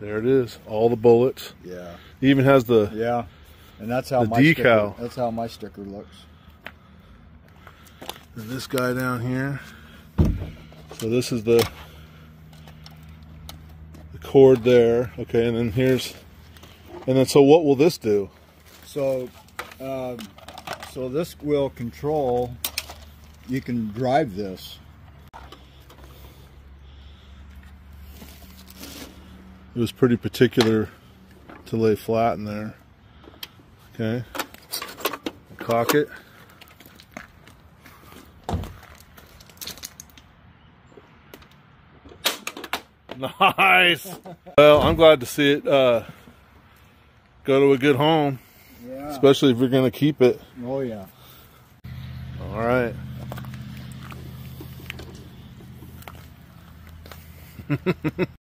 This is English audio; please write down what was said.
There it is. All the bullets. Yeah. Even has the Yeah. And that's how The my decal. Sticker, that's how my sticker looks. and this guy down here. So this is the the cord there. Okay, and then here's and then so what will this do? So, um, so this will control. You can drive this. It was pretty particular to lay flat in there. Okay. Cock it. Nice. well, I'm glad to see it uh, go to a good home, Yeah. especially if you're going to keep it. Oh yeah. All right.